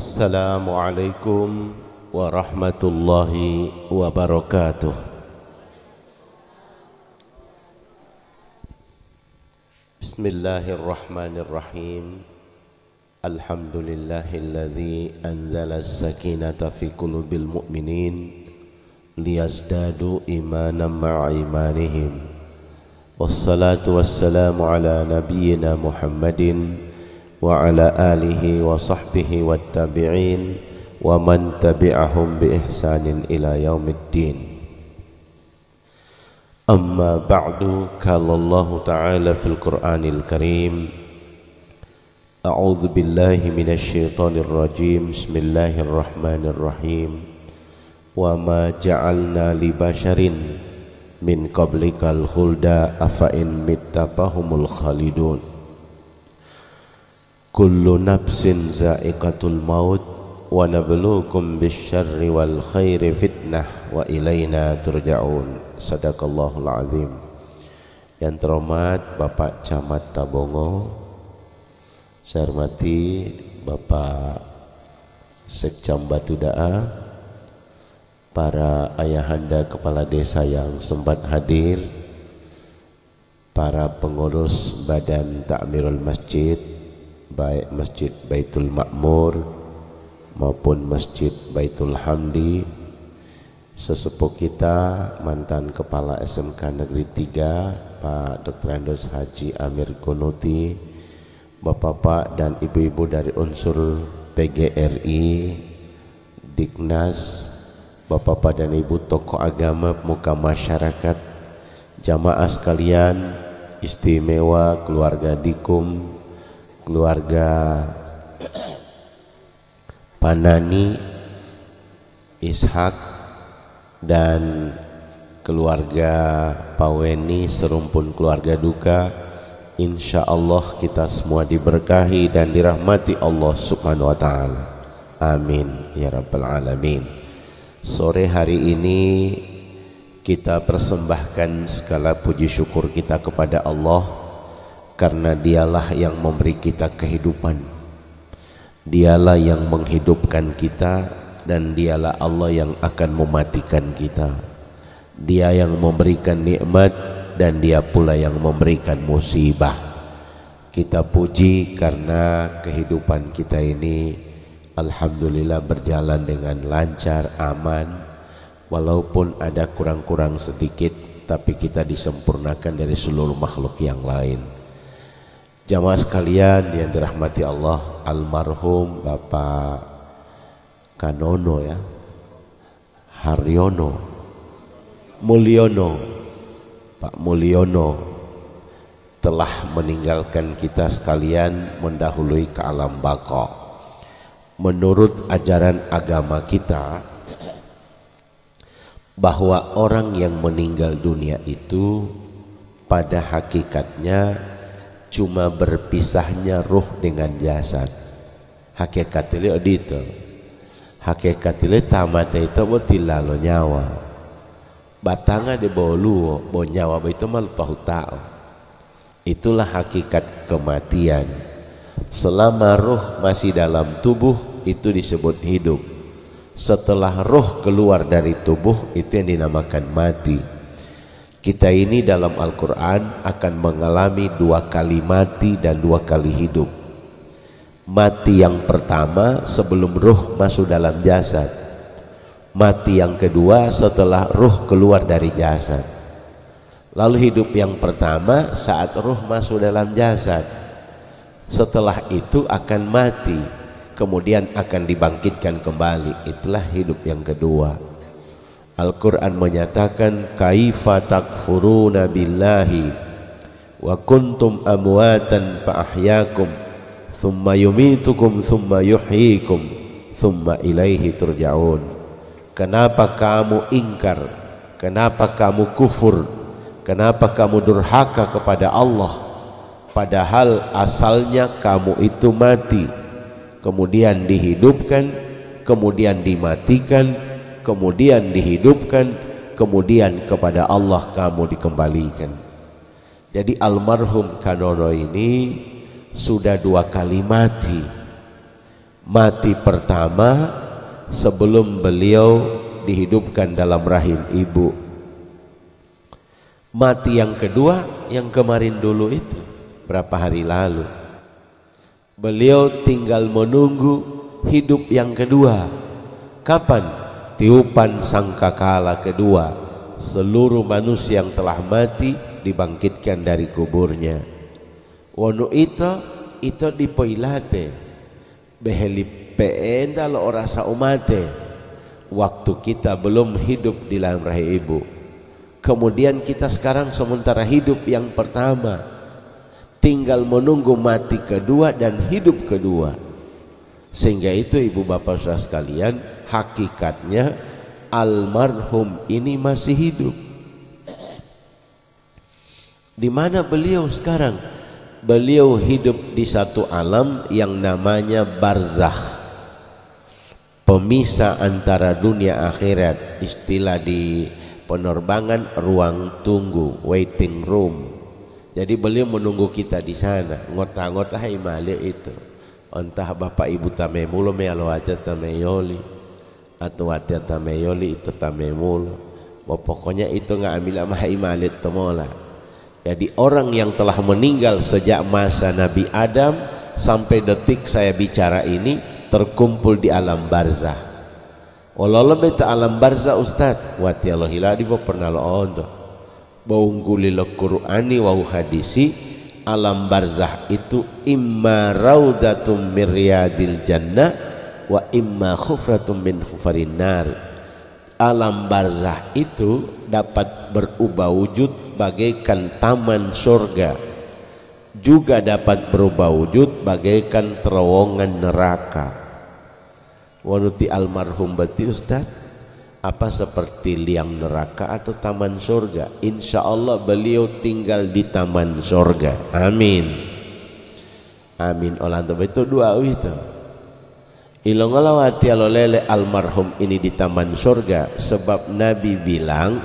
السلام عليكم ورحمة الله وبركاته بسم الله الرحمن الرحيم الحمد لله الذي أنزل السكينة في قلوب المؤمنين ليزدادوا إيمانا وعلى آله وصحبه والتابعين ومن تبعهم بإحسان إلى يوم الدين. أما بعد قال الله تعالى في القرآن الكريم أعوذ بالله من الشيطان الرجيم بسم الله الرحمن الرحيم وما جعلنا لبشر من قبلك الخلد أفإن مت فهم الخالدون. Kullu nafsin za'iqatul maut wa nabluukum bisyarri wal khairi fitnah wa ilaina turja'un. Sadaqallahul azim. Yang terhormat Bapak Camat Tabongo, saya hormati Bapak Sekcam Batu Da'a, para ayahanda kepala desa yang sempat hadir, para pengurus Badan Takmirul Masjid, baik Masjid Baitul Makmur maupun Masjid Baitul Hamdi sesepuh kita mantan Kepala SMK Negeri 3 Pak Dr. Andos Haji Amir Kunuti Bapak-bapak dan ibu-ibu dari unsur PGRI Diknas Bapak-bapak dan ibu tokoh agama muka masyarakat jamaah sekalian istimewa keluarga Dikum keluarga Panani Ishak dan keluarga Paweni serumpun keluarga duka Insya Allah kita semua diberkahi dan dirahmati Allah subhanahu wa ta'ala. Amin Ya Rabbal Alamin. Sore hari ini kita persembahkan segala puji syukur kita kepada Allah karena dialah yang memberi kita kehidupan. Dialah yang menghidupkan kita dan dialah Allah yang akan mematikan kita. Dia yang memberikan nikmat dan dia pula yang memberikan musibah. Kita puji karena kehidupan kita ini Alhamdulillah berjalan dengan lancar, aman. Walaupun ada kurang-kurang sedikit tapi kita disempurnakan dari seluruh makhluk yang lain Jamaah sekalian yang dirahmati Allah, almarhum Bapak Kanono ya, Haryono, Mulyono, Pak Mulyono telah meninggalkan kita sekalian mendahului ke alam bako. Menurut ajaran agama kita, bahwa orang yang meninggal dunia itu pada hakikatnya cuma berpisahnya ruh dengan jasad. Hakikatnya itu. Hakikatnya tamat itu tilalo nyawa. Batanga di bawah lu bawah nyawa itu mal tahu itulah hakikat kematian. Selama ruh masih dalam tubuh itu disebut hidup. Setelah roh keluar dari tubuh itu yang dinamakan mati kita ini dalam Al-Quran akan mengalami dua kali mati dan dua kali hidup. Mati yang pertama sebelum ruh masuk dalam jasad. Mati yang kedua setelah ruh keluar dari jasad. Lalu hidup yang pertama saat ruh masuk dalam jasad. Setelah itu akan mati, kemudian akan dibangkitkan kembali. Itulah hidup yang kedua. Al-Quran menyatakan kaifa takfuruna billahi wa kuntum amwatan fa ahyakum thumma yumitukum thumma yuhyikum thumma ilaihi turja'un. Kenapa kamu ingkar? Kenapa kamu kufur? Kenapa kamu durhaka kepada Allah? Padahal asalnya kamu itu mati. Kemudian dihidupkan kemudian dimatikan kemudian dihidupkan kemudian kepada Allah kamu dikembalikan. Jadi almarhum Kanono ini sudah dua kali mati. Mati pertama sebelum beliau dihidupkan dalam rahim ibu. Mati yang kedua yang kemarin dulu itu berapa hari lalu. Beliau tinggal menunggu hidup yang kedua. Kapan tiupan sangkakala kedua seluruh manusia yang telah mati dibangkitkan dari kuburnya. Wanu itu itu dipoilate. Beheli peenda lo orasa umate waktu kita belum hidup di dalam rahim ibu. Kemudian kita sekarang sementara hidup yang pertama. Tinggal menunggu mati kedua dan hidup kedua. Sehingga itu ibu bapak saudara sekalian hakikatnya almarhum ini masih hidup. Di mana beliau sekarang? Beliau hidup di satu alam yang namanya barzakh. Pemisah antara dunia akhirat istilah di penerbangan ruang tunggu waiting room. Jadi beliau menunggu kita di sana. Ngota-ngota hai malik itu. Entah bapak ibu tamemulo me aja tameyoli atau watia tameyoli itu tamemulo pokoknya itu nggak ambil ama hai malik temola jadi orang yang telah meninggal sejak masa Nabi Adam sampai detik saya bicara ini terkumpul di alam barzah. Walau beta alam barzah ustad wati Allah hiladi bo pernah lo ondo. Baungguli lo Qur'ani wa hadisi alam barzah itu imma raudatum miryadil jannah wa imma khufratum min khufarin nar. Alam barzah itu dapat berubah wujud bagaikan taman surga. Juga dapat berubah wujud bagaikan terowongan neraka. Wanuti almarhum berarti Ustaz apa seperti liang neraka atau taman surga? Insya Allah beliau tinggal di taman surga. Amin. Amin. Olanto itu dua itu ilongalawati alolele almarhum ini di taman surga sebab Nabi bilang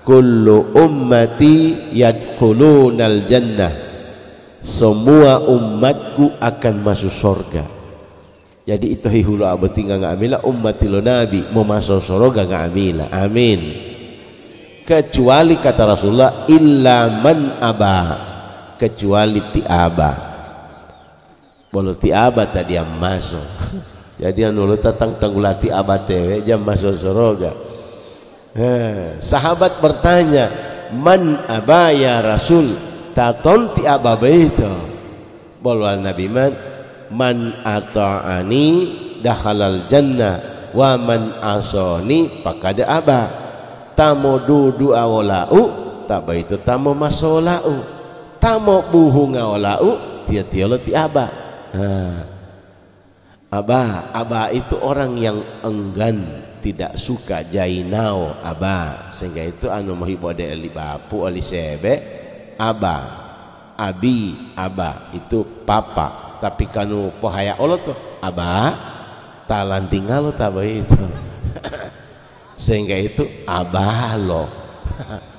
kullu ummati yadkhulunal jannah semua umatku akan masuk surga jadi itu hihulu abati nggak amila ummatilu nabi mau masuk surga nggak amila. Amin. Kecuali kata Rasulullah illa man aba. Kecuali ti aba. Boleh ti aba tadi yang masuk jadi anu tatang tanggulati aba tewe jam masuk surga eh, sahabat bertanya man aba ya rasul taton ti aba itu boleh nabi man man ata'ani dakhalal jannah wa man asoni pakada aba tamo dudu awalau tak itu tamo masolau. Tamo buhu ngawalau tia tia ti aba aba itu orang yang enggan tidak suka jainau aba. Sehingga itu anu mohibode ali bapu sebe aba. Abi aba itu papa. Tapi kanu pohaya Allah tuh abah talan tinggal lo tabah itu sehingga itu abah lo.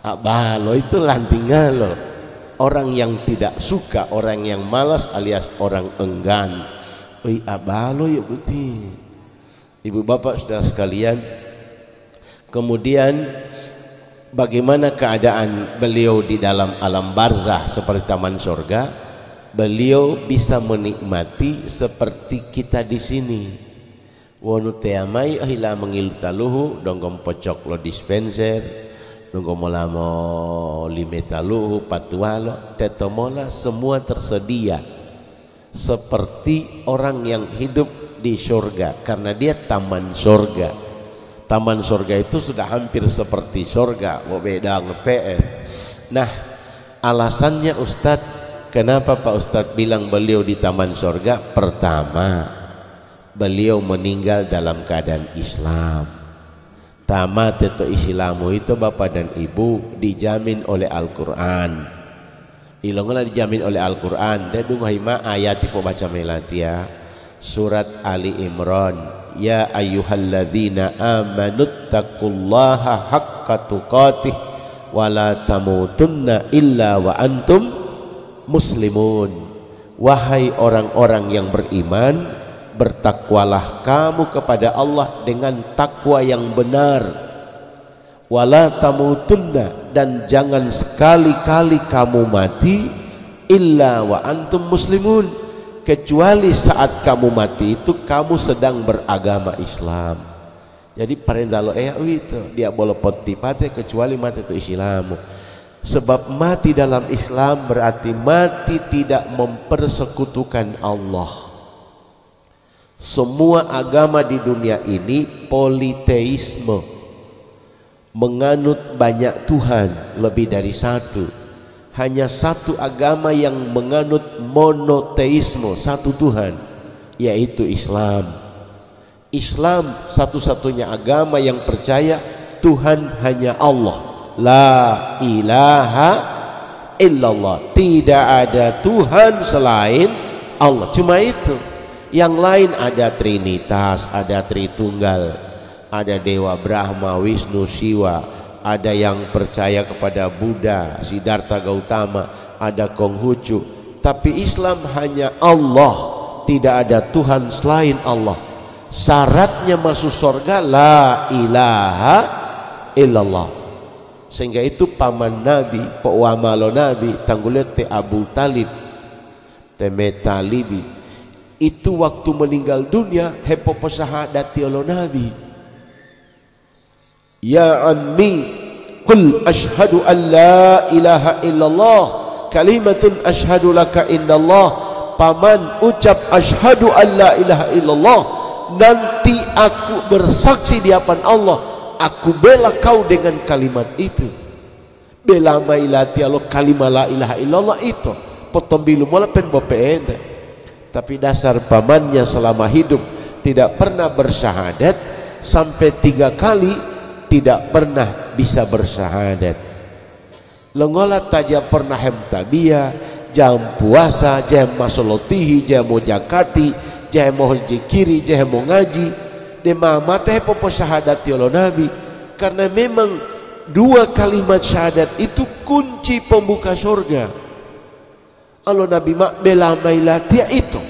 Abah lo itu lantingal lo orang yang tidak suka orang yang malas alias orang enggan Oi abah lo ya buti ibu bapak saudara sekalian. Kemudian bagaimana keadaan beliau di dalam alam barzah seperti taman surga beliau bisa menikmati seperti kita di sini. Wonu teamai ahila mengilu donggom pocok lo dispenser nunggu molamo lime taluhu patualo tetomola semua tersedia seperti orang yang hidup di surga karena dia taman surga taman surga itu sudah hampir seperti surga beda nge nah alasannya Ustadz Kenapa Pak Ustadz bilang beliau di taman sorga? Pertama, beliau meninggal dalam keadaan Islam. Tamat itu Islamu itu Bapak dan Ibu dijamin oleh Al-Quran. Ilonglah dijamin oleh Al-Quran. Dan ayat itu baca melatia. Surat Ali Imran. Ya ayyuhalladzina amanuttaqullaha haqqa tuqatih wa la tamutunna illa wa antum muslimun wahai orang-orang yang beriman bertakwalah kamu kepada Allah dengan takwa yang benar wala tamutunna dan jangan sekali-kali kamu mati illa wa antum muslimun. Kecuali saat kamu mati itu kamu sedang beragama Islam. Jadi perintah lo eh itu dia boleh poti pati kecuali mati itu Islamu. Sebab mati dalam Islam berarti mati tidak mempersekutukan Allah. Semua agama di dunia ini politeisme. Menganut banyak Tuhan lebih dari satu. Hanya satu agama yang menganut monoteisme, satu Tuhan, yaitu Islam. Islam satu-satunya agama yang percaya Tuhan hanya Allah. La ilaha illallah. Tidak ada Tuhan selain Allah. Cuma itu. Yang lain ada Trinitas, ada Tritunggal, ada Dewa Brahma, Wisnu, Siwa, ada yang percaya kepada Buddha, Siddhartha Gautama, ada Konghucu. Tapi Islam hanya Allah, tidak ada Tuhan selain Allah. Syaratnya masuk surga la ilaha illallah. Sehingga itu paman Nabi, pewamalo Nabi, tanggulete Abu Talib, temetalibi, itu waktu meninggal dunia hepo pesahadati oleh Nabi Ya ammi Qul ashadu an la ilaha illallah Kalimatun ashadu laka illallah. Paman ucap ashadu an la ilaha illallah Nanti aku bersaksi di hadapan Allah Aku bela kau dengan kalimat itu. Bela mailati Allah kalimat la ilaha illallah itu. Potong bilu mula pen bope ende tapi dasar pamannya selama hidup tidak pernah bersyahadat sampai tiga kali tidak pernah bisa bersyahadat. Lengola taja pernah hem tabia jam puasa jam masolotihi jam jakati jam mau jikiri jam mau ngaji. De mama teh popo syahadat yolo nabi. Karena memang dua kalimat syahadat itu kunci pembuka surga kalau Nabi mak bela mailatia itu.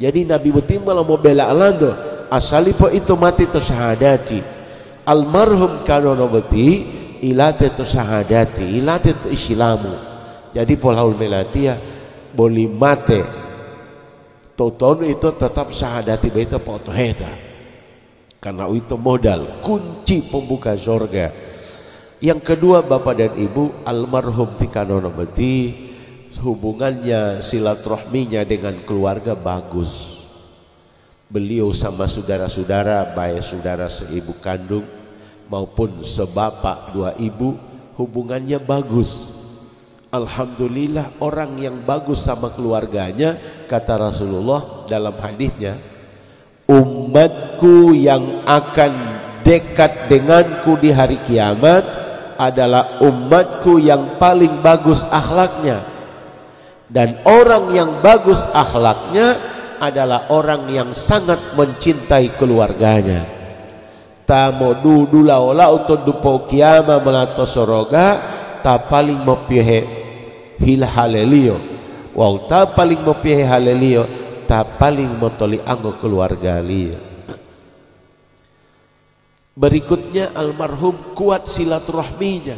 Jadi Nabi betim kalau mau bela alando asali po itu mati tersyahadati. Almarhum kanono beti ilate tersyahadati ilate islamu. Jadi polaul melatia boleh mate. Toton itu tetap syahadati beta heta. Karena itu modal kunci pembuka surga. Yang kedua Bapak dan Ibu almarhum tikanono beti hubungannya silaturahminya dengan keluarga bagus beliau sama saudara-saudara baik saudara seibu kandung maupun sebapak dua ibu hubungannya bagus. Alhamdulillah orang yang bagus sama keluarganya kata Rasulullah dalam hadisnya umatku yang akan dekat denganku di hari kiamat adalah umatku yang paling bagus akhlaknya. Dan orang yang bagus akhlaknya adalah orang yang sangat mencintai keluarganya. Tamodu dulaola untuk dupo kiama melato soroga ta paling mopihe hil halelio. Wow ta paling mopihe halelio ta paling motoli anggo keluarga liyo berikutnya almarhum kuat silaturahminya.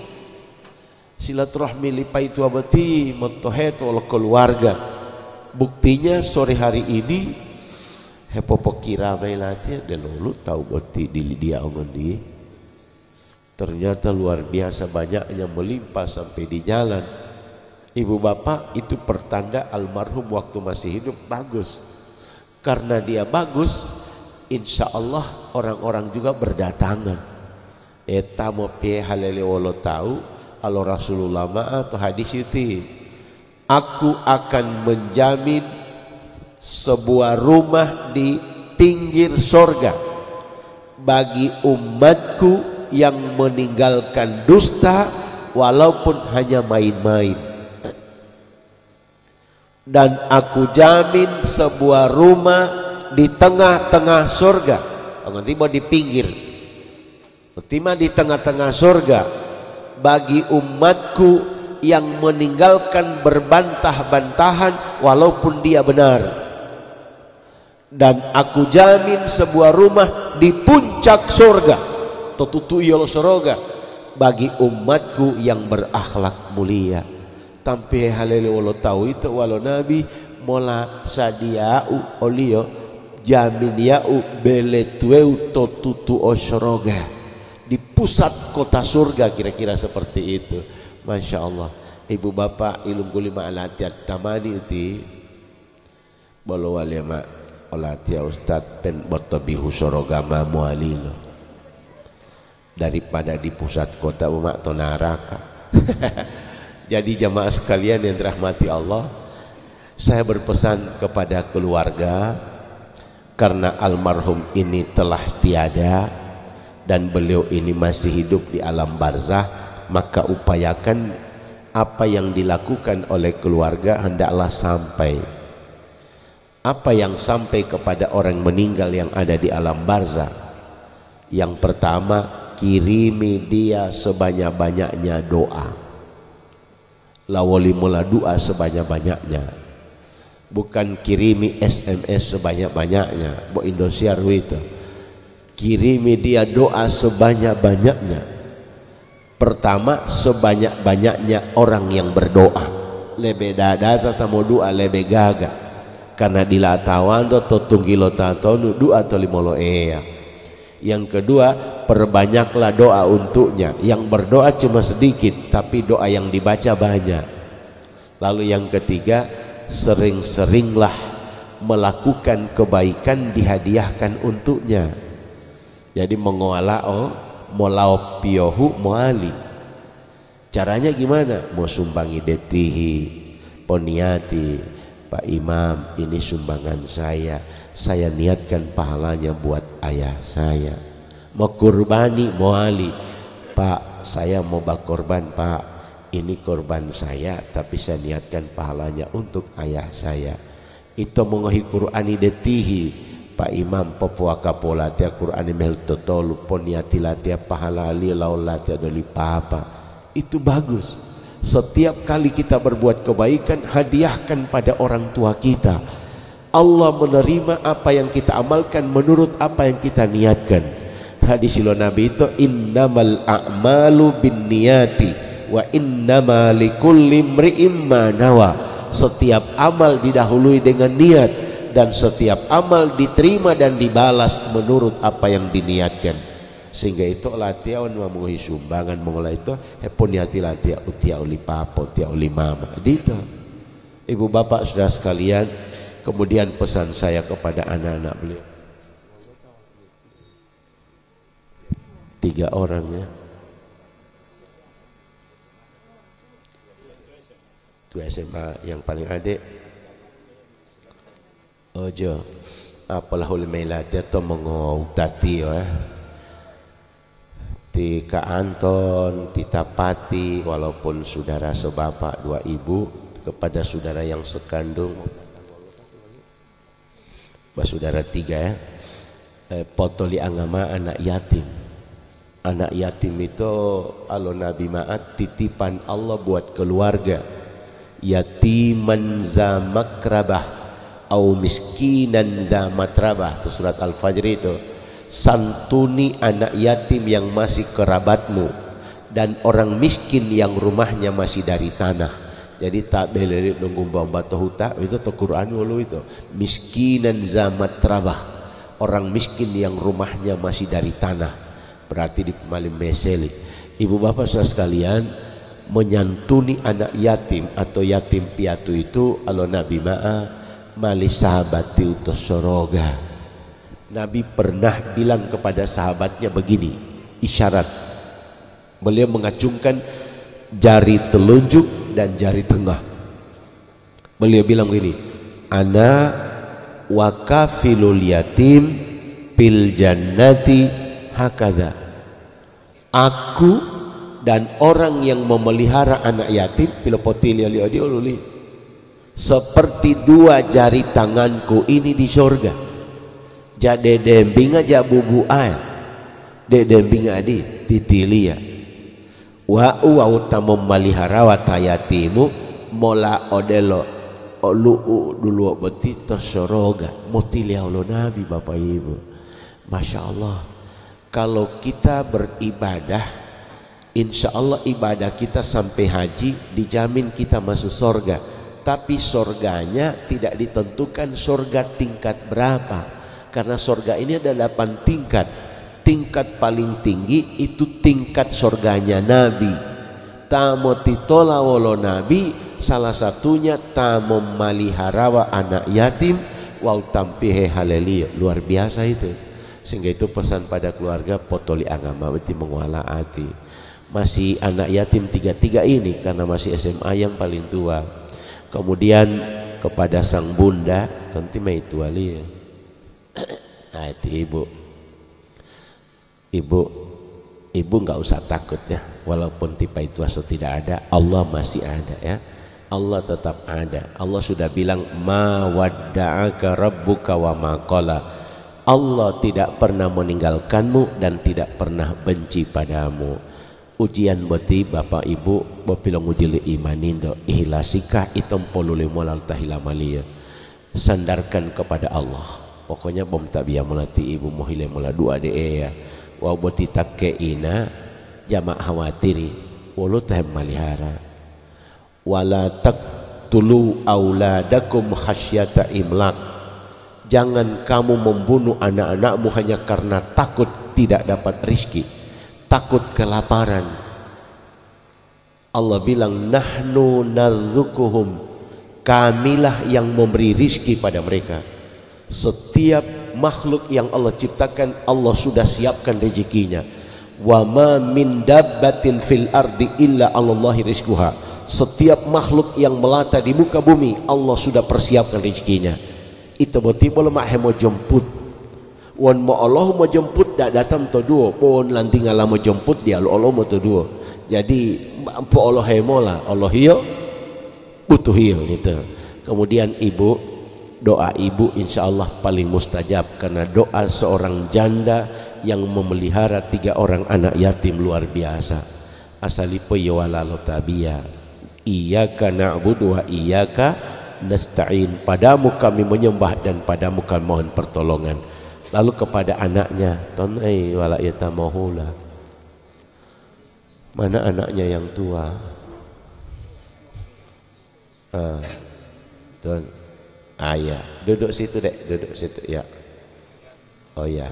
Silaturahmi lipai tua beti mentoheto oleh keluarga buktinya sore hari ini hepopo kira melati dan lu tahu beti di dia di. Ternyata luar biasa banyak yang melimpah sampai di jalan. Ibu bapak itu pertanda almarhum waktu masih hidup bagus. Karena dia bagus insya Allah orang-orang juga berdatangan. Eta mau pie halele tahu kalau Rasulullah atau hadis itu aku akan menjamin sebuah rumah di pinggir sorga bagi umatku yang meninggalkan dusta walaupun hanya main-main. Dan aku jamin sebuah rumah di tengah-tengah surga nanti mau di pinggir. Berarti di tengah-tengah surga bagi umatku yang meninggalkan berbantah-bantahan walaupun dia benar. Dan aku jamin sebuah rumah di puncak surga tututu yolo soroga bagi umatku yang berakhlak mulia. Tampi halele walau tahu itu walau nabi mola sadiau olio jamin yau beletueu totutu osroga di pusat kota surga kira-kira seperti itu Masya Allah. Ibu bapak ilum kulima alatiat tamani uti. Bolo wali ma olatia ustad pen botobihu sorogama mualilo daripada di pusat kota umat tonaraka jadi jamaah sekalian yang dirahmati Allah saya berpesan kepada keluarga karena almarhum ini telah tiada dan beliau ini masih hidup di alam barzah maka upayakan apa yang dilakukan oleh keluarga hendaklah sampai. Apa yang sampai kepada orang meninggal yang ada di alam barzah. Yang pertama kirimi dia sebanyak-banyaknya doa. Lawali mula doa sebanyak-banyaknya. Bukan kirimi SMS sebanyak-banyaknya. Bo Indosiar itu. Kirimi dia doa sebanyak-banyaknya pertama sebanyak-banyaknya orang yang berdoa. Lebih dada tatamu doa lebih gaga. Karena dilatawan to tunggilo tatonu doa to limolo ea. Yang kedua perbanyaklah doa untuknya. Yang berdoa cuma sedikit tapi doa yang dibaca banyak. Lalu yang ketiga sering-seringlah melakukan kebaikan dihadiahkan untuknya. Jadi mengolah molau piohu moali caranya gimana? Mau sumbangi detihi poniati Pak Imam ini sumbangan saya. Saya niatkan pahalanya buat ayah saya. Mau kurbani moali Pak saya mau bakorban Pak. Ini korban saya tapi saya niatkan pahalanya untuk ayah saya. Itu mengahi Qur'ani detihi Pak Imam Papua Kapola tia Qur'ani mel totolu poniati latia pahala li laulatia doli papa itu bagus. Setiap kali kita berbuat kebaikan hadiahkan pada orang tua kita. Allah menerima apa yang kita amalkan menurut apa yang kita niatkan. Hadis Nabi itu innamal a'malu bin niyati wa innama likulli imri'im nawa. Setiap amal didahului dengan niat dan setiap amal diterima dan dibalas menurut apa yang diniatkan. Sehingga itu latihan memenuhi sumbangan mengolah itu hepon hati latihan utia uli papa utia uli mama. Itu ibu bapak sudah sekalian kemudian pesan saya kepada anak-anak beliau. Tiga orangnya itu SMA yang paling adik ojo. Apalah ulmailat itu mengautati ya di Kak Anton, di Tapati walaupun saudara sebapak dua ibu kepada saudara yang sekandung. Saudara tiga ya eh, potoli angama anak yatim. Anak yatim itu alo Nabi Ma'at titipan Allah buat keluarga. Yatiman za makrabah au miskinan za matrabah. Itu surat al-fajr itu. Santuni anak yatim yang masih kerabatmu dan orang miskin yang rumahnya masih dari tanah. Jadi tak boleh nunggu batu huta itu tuh Quran walau itu. Miskinan za matrabah. Orang miskin yang rumahnya masih dari tanah. Berarti di malim meseli ibu bapak saudara sekalian menyantuni anak yatim atau yatim piatu itu alo Nabi ma'a mali sahabati utus soroga. Nabi pernah bilang kepada sahabatnya begini isyarat. Beliau mengacungkan jari telunjuk dan jari tengah. Beliau bilang begini ana wakafilul yatim pil jannati hakada aku dan orang yang memelihara anak yatim pilopoti lioli dioluli seperti dua jari tanganku ini di sorga jadi dembing aja bubu air de dembing adi titilia wa wa uta memelihara watayatimu mola odelo lu dulu beti tasoroga mutilia lo nabi bapak ibu. Masya Allah. Kalau kita beribadah insya Allah ibadah kita sampai haji dijamin kita masuk sorga tapi sorganya tidak ditentukan sorga tingkat berapa. Karena sorga ini ada delapan tingkat. Tingkat paling tinggi itu tingkat sorganya Nabi. Tamo titola wolo Nabi salah satunya tamo maliharawa anak yatim wau tampihe halelia luar biasa itu. Sehingga itu pesan pada keluarga potoli agama berarti menguala hati. Masih anak yatim tiga-tiga ini karena masih SMA yang paling tua kemudian kepada sang bunda nanti itu wali ya nah itu ibu. Ibu ibu nggak usah takut ya walaupun tipe itu asal tidak ada Allah masih ada ya. Allah tetap ada. Allah sudah bilang ma wadda'aka rabbuka wa Allah tidak pernah meninggalkanmu dan tidak pernah benci padamu ujian beti bapak ibu bapilong ujili imanindo ihlasika itom polule molal tahilamalia sandarkan kepada Allah. Pokoknya bom tak biya melati ibu mohile mula dua de ya. Wa boti takke ina jamak khawatiri. Walu tahem malihara. Wala taqtulu auladakum khasyata imlak. Jangan kamu membunuh anak-anakmu hanya karena takut tidak dapat rizki takut kelaparan. Allah bilang nahnu narzukuhum kamilah yang memberi rizki pada mereka. Setiap makhluk yang Allah ciptakan Allah sudah siapkan rezekinya. Wa ma min dabbatin fil ardi illa Allahi setiap makhluk yang melata di muka bumi Allah sudah persiapkan rezekinya. Itu boleh mak mau jemput wan mau Allah mau jemput tak datang to dua. Pun nanti ngalah mau jemput dia Allah mau to dua. Jadi apa Allah hemola Allah hiyo butuh hiyo gitu. Kemudian ibu doa ibu insya Allah paling mustajab. Karena doa seorang janda yang memelihara tiga orang anak yatim luar biasa. Asalipo yawalalo tabia. Iyaka na'budu wa iyaka nasta'in. Padamu kami menyembah dan padamu kami mohon pertolongan lalu kepada anaknya tonai wala yatamahula mana anaknya yang tua ah, tuan Ah ya, duduk situ dek, duduk situ ya. Oh ya.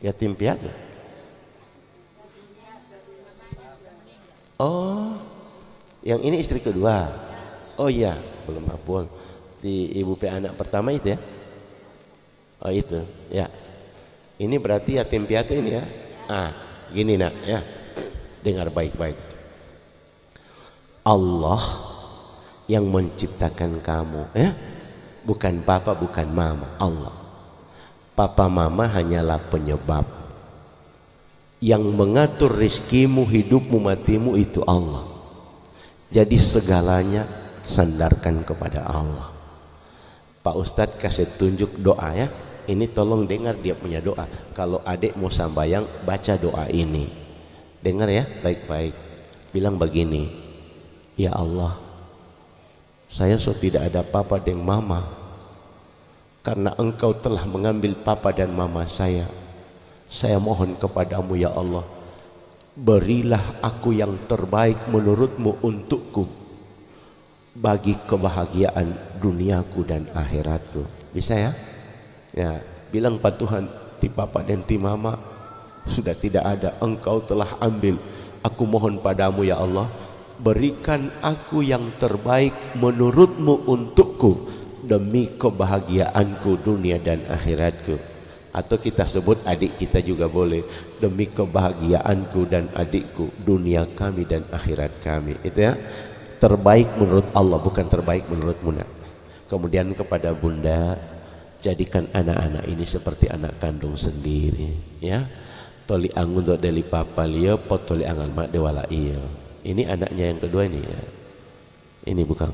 Yatim piatu. Oh, yang ini istri kedua. Oh iya, belum hafal. Di ibu P anak pertama itu ya. Oh itu, ya. Ini berarti yatim piatu ini ya. Ah, gini nak ya. Dengar baik-baik. Allah yang menciptakan kamu ya bukan papa bukan mama Allah papa mama hanyalah penyebab yang mengatur rizkimu hidupmu matimu itu Allah jadi segalanya sandarkan kepada Allah Pak Ustadz kasih tunjuk doa ya. Ini tolong dengar dia punya doa. Kalau adik mau sambayang baca doa ini. Dengar ya baik-baik. Bilang begini ya Allah saya so tidak ada papa dan mama. Karena engkau telah mengambil papa dan mama saya saya mohon kepadamu ya Allah berilah aku yang terbaik menurutmu untukku. Bagi kebahagiaan duniaku dan akhiratku. Bisa ya? Ya bilang Pak Tuhan ti papa dan ti mama sudah tidak ada. Engkau telah ambil. Aku mohon padamu ya Allah berikan aku yang terbaik menurutmu untukku demi kebahagiaanku dunia dan akhiratku. Atau kita sebut adik kita juga boleh demi kebahagiaanku dan adikku dunia kami dan akhirat kami. Itu ya? Terbaik menurut Allah bukan terbaik menurut Muna kemudian kepada bunda jadikan anak-anak ini seperti anak kandung sendiri ya toli angun dok dari papa liya potoli angal mak dewala iya ini anaknya yang kedua ini ya. Ini bukan.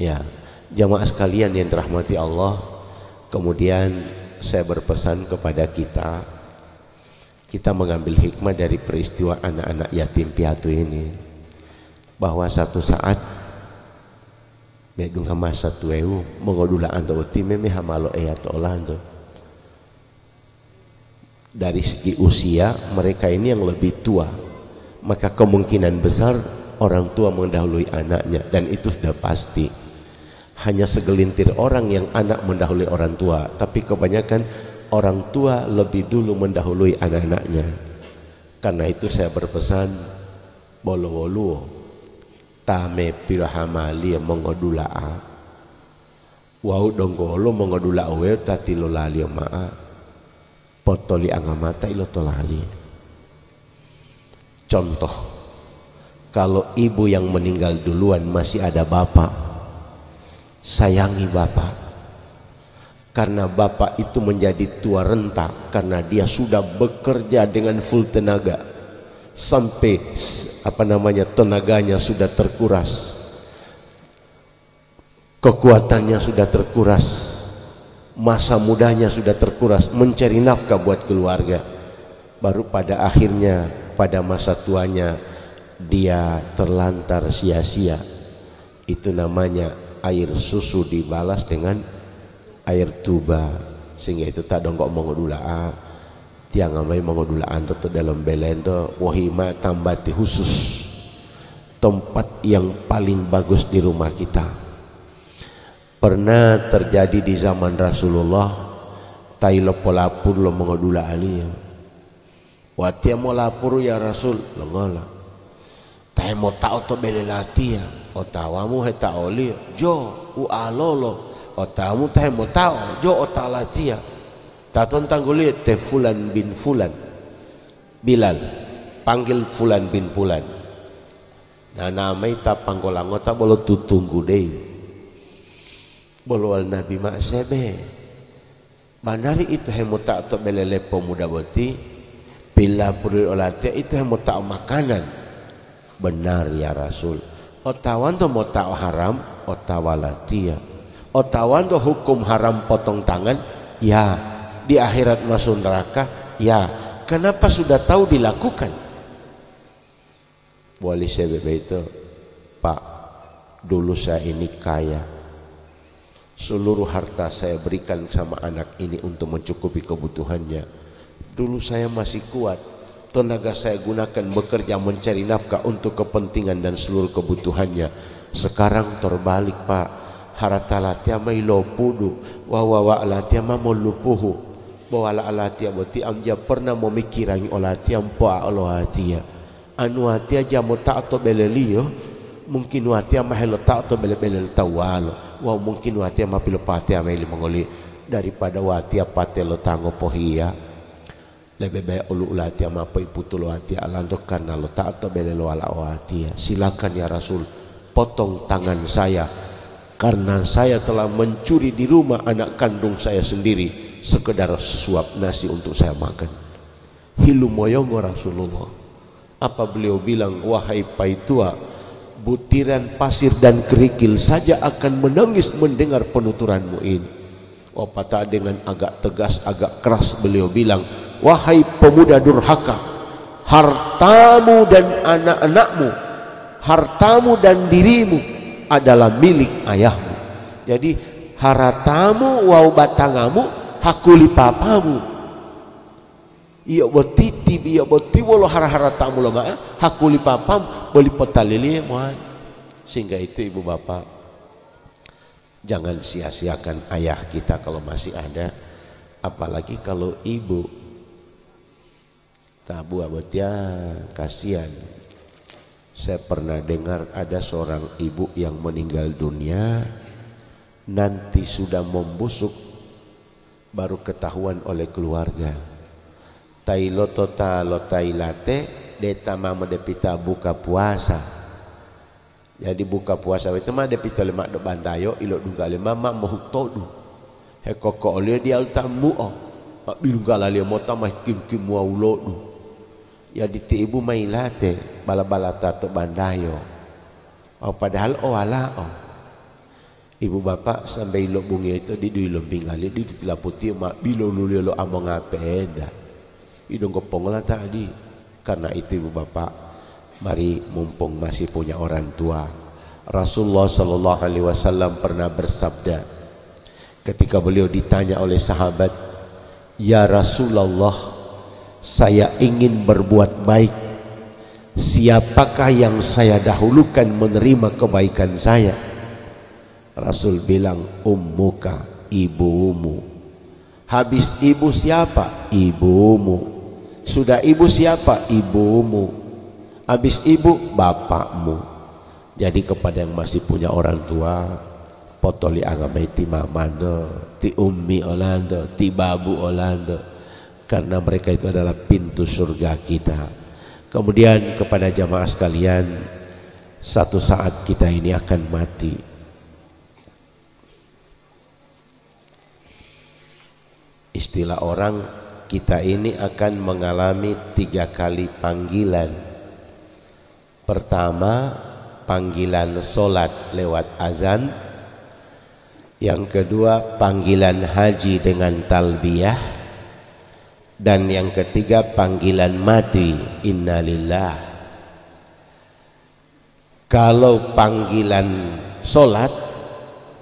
Ya, jamaah sekalian yang dirahmati Allah. Kemudian saya berpesan kepada kita kita mengambil hikmah dari peristiwa anak-anak yatim piatu ini. bahwa satu saat medung hama satu eu mengodulaan tu uti meme hamalo olando dari segi usia mereka ini yang lebih tua. Maka kemungkinan besar orang tua mendahului anaknya dan itu sudah pasti. Hanya segelintir orang yang anak mendahului orang tua tapi kebanyakan orang tua lebih dulu mendahului anak-anaknya. Karena itu saya berpesan bolo-bolo tame pirahamali mongodulaa wau donggolo mongodula we tati lo lali maa. Potoli angamata ilo tolali contoh kalau ibu yang meninggal duluan masih ada bapak sayangi bapak karena bapak itu menjadi tua renta karena dia sudah bekerja dengan full tenaga sampai apa namanya tenaganya sudah terkuras. Kekuatannya sudah terkuras. Masa mudanya sudah terkuras. Mencari nafkah buat keluarga. Baru pada akhirnya pada masa tuanya dia terlantar sia-sia. Itu namanya air susu dibalas dengan air tuba. Sehingga itu tak dong kok mengudulah tiang amai mengodulaan tu dalam belen wahima tambati khusus tempat yang paling bagus di rumah kita. Pernah terjadi di zaman Rasulullah tailo polapur lo mengodula ali watia mau lapur ya Rasul. Lo ngola tay mau tau to bele latia otawamu heta oli. Jo u alolo otamu tay mau tau jo otalatia Tak tangguli te fulan bin fulan. Bilal panggil fulan bin fulan. Nah nama ita panggolango tak boleh tutunggu deh. Bolo al Nabi mak sebe. Manari itu hemu tak to belele pemuda boti. Bila puri olate itu hemu tak makanan. Benar ya Rasul. Otawan to mau tak haram, otawalatia. Otawan to hukum haram potong tangan, ya di akhirat masuk neraka? Ya. Kenapa sudah tahu dilakukan? Wali saya itu pak dulu saya ini kaya. Seluruh harta saya berikan sama anak ini untuk mencukupi kebutuhannya. Dulu saya masih kuat. Tenaga saya gunakan bekerja mencari nafkah untuk kepentingan dan seluruh kebutuhannya. Sekarang terbalik pak. Harta latia mai lopudu wa wa wa ala ala tia boti am dia pernah memikirangi olah tia po Allah tia anu tia ja mo ta to belelio mungkin wa tia mahelo ta to bele bele tawalo wa mungkin wa tia ma pilo patia meli mengoli. Daripada wa tia patelo tango pohia lebih baik ulu ulah tia ma pa iputu lo tia alando karena lo ta to bele lo ala tia silakan ya Rasul potong tangan saya. Karena saya telah mencuri di rumah anak kandung saya sendiri sekedar sesuap nasi untuk saya makan. Hilu moyongo Rasulullah. Apa beliau bilang wahai paitua butiran pasir dan kerikil saja akan menangis mendengar penuturanmu ini. Oh patah dengan agak tegas agak keras beliau bilang wahai pemuda durhaka hartamu dan anak-anakmu hartamu dan dirimu adalah milik ayahmu. Jadi hartamu wau batangamu hakuli papamu. Iya botiti iya boti wolo hara-hara tamu lo mak hakuli papam beli potalili sehingga itu ibu bapak. Jangan sia-siakan ayah kita kalau masih ada. Apalagi kalau ibu. Tabu abot ya kasihan. Saya pernah dengar ada seorang ibu yang meninggal dunia. Nanti sudah membusuk baru ketahuan oleh keluarga. Tailoto talo tailate deta mama depita buka puasa. Jadi buka puasa itu mah depita lemak do bantayo ilo duga le mama mau todu. He koko oleh dia tamu oh mak bilu gala le mota mah kim kim wa ulodu ya di ibu mailate bala bala tato bandayo. Oh padahal oh ala oh Ibu bapak sampai lo bunga itu di dui lombing kali di setelah putih mak bilo lulu lo among apa enda. Idong kopong lah tadi. Karena itu ibu bapak mari mumpung masih punya orang tua. Rasulullah sallallahu alaihi wasallam pernah bersabda ketika beliau ditanya oleh sahabat ya Rasulullah saya ingin berbuat baik. Siapakah yang saya dahulukan menerima kebaikan saya Rasul bilang ummuka ibumu. Habis ibu siapa? Ibumu. Sudah ibu siapa? Ibumu. Habis ibu bapakmu. Jadi kepada yang masih punya orang tua potoli agama ti mamando ti ummi olando ti babu olando karena mereka itu adalah pintu surga kita. Kemudian kepada jamaah sekalian satu saat kita ini akan mati istilah orang kita ini akan mengalami tiga kali panggilan. Pertama panggilan solat lewat azan. Yang kedua panggilan haji dengan talbiyah. Dan yang ketiga panggilan mati innalillah. Kalau panggilan solat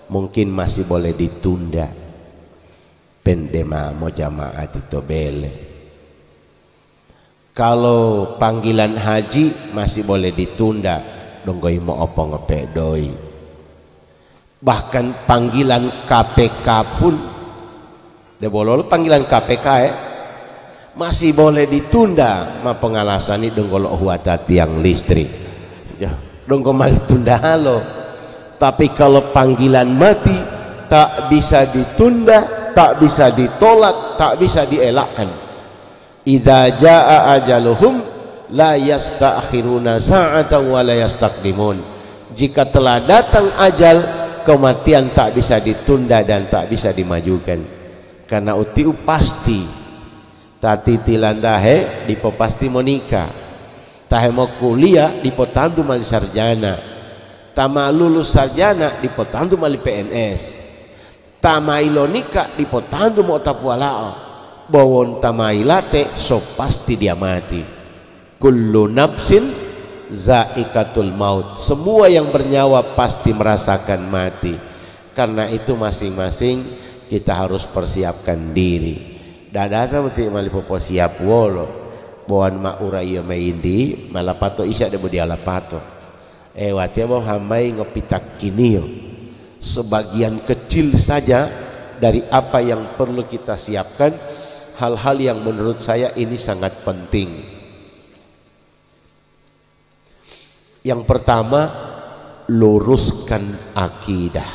mungkin masih boleh ditunda pendema mau jamaah itu bele. Kalau panggilan haji masih boleh ditunda donggoi mau apa ngepedoi bahkan panggilan KPK pun dia boleh panggilan KPK ya masih boleh ditunda. Ma pengalasan ini donggolok huata tiang listrik. Ya donggo mal tunda halo. Tapi kalau panggilan mati tak bisa ditunda tak bisa ditolak tak bisa dielakkan. Idza jaa ajaluhum la yasta'khiruna sa'atan wa la yastaqdimun. Jika telah datang ajal kematian tak bisa ditunda dan tak bisa dimajukan. Karena utiu pasti. Tati tilandahe dipo pasti mau nikah. Tahe mau kuliah dipo tantu mali sarjana. Tama lulus sarjana dipo tantu mali PNS tama ilo nikah dipo tantu mau tapualao bawon tama ilate so pasti dia mati. Kullu nafsin zaikatul maut. Semua yang bernyawa pasti merasakan mati. Karena itu masing-masing kita harus persiapkan diri. Dadata mesti malipopo siap wolo. Bawan ma uraya maindi malapato isya de budi alapato eh wati abo hamai ngopitak kinio sebagian kecil saja dari apa yang perlu kita siapkan hal-hal yang menurut saya ini sangat penting Yang pertama, luruskan akidah.